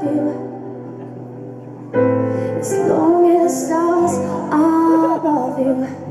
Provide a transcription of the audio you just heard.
above As long as stars are above you.